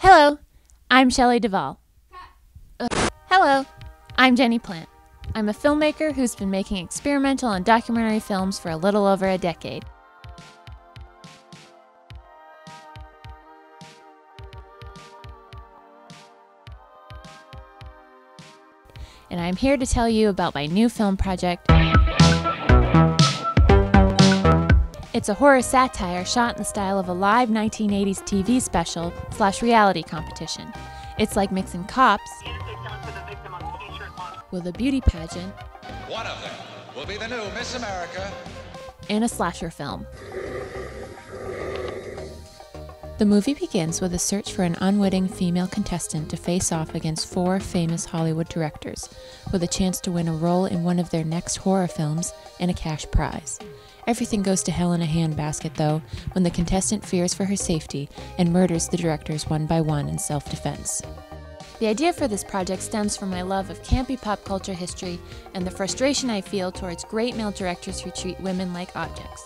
Hello, I'm Shelley Duvall. Hello, I'm Jenny Plante. I'm a filmmaker who's been making experimental and documentary films for a little over a decade. And I'm here to tell you about my new film project. It's a horror satire shot in the style of a live 1980s TV special slash reality competition. It's like mixing cops with a beauty pageant One of them will be the new Miss America. and a slasher film. The movie begins with a search for an unwitting female contestant to face off against four famous Hollywood directors, with a chance to win a role in one of their next horror films and a cash prize. Everything goes to hell in a handbasket, though, when the contestant fears for her safety and murders the directors one by one in self defense. The idea for this project stems from my love of campy pop culture history and the frustration I feel towards great male directors who treat women like objects.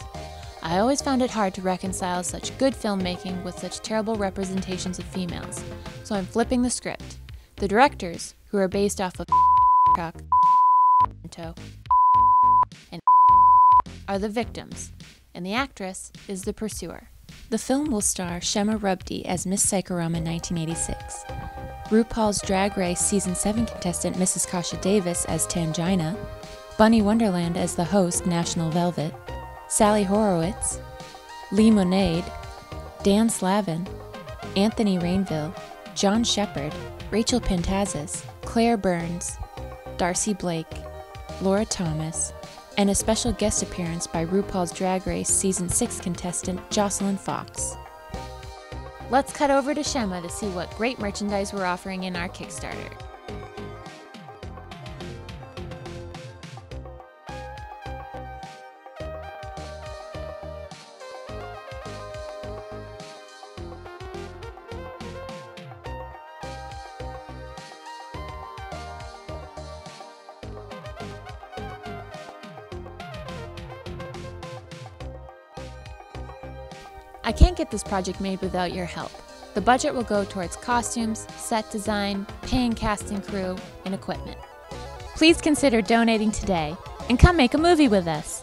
I always found it hard to reconcile such good filmmaking with such terrible representations of females, so I'm flipping the script. The directors, who are based off of cock, and are the victims, and the actress is the pursuer. The film will star Shema Rubdi as Miss Psychorama 1986, RuPaul's Drag Race Season 7 contestant Mrs. Kasha Davis as Tangina, Bunny Wonderland as the host National Velvet, Sally Horowitz, Lee Monade, Dan Slavin, Anthony Rainville, John Shepard, Rachel Pantazis, Claire Burns, Darcy Blake, Laura Thomas, and a special guest appearance by RuPaul's Drag Race Season 6 contestant Joslyn Fox. Let's cut over to Shema to see what great merchandise we're offering in our Kickstarter. I can't get this project made without your help. The budget will go towards costumes, set design, paying casting crew, and equipment. Please consider donating today and come make a movie with us.